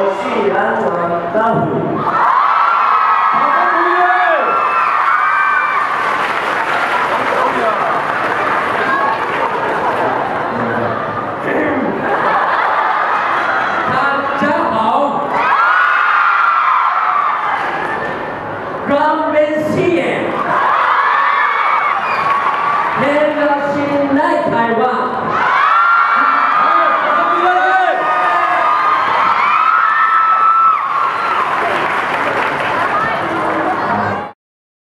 我系安仔，安虎，掌声鼓励！大家好，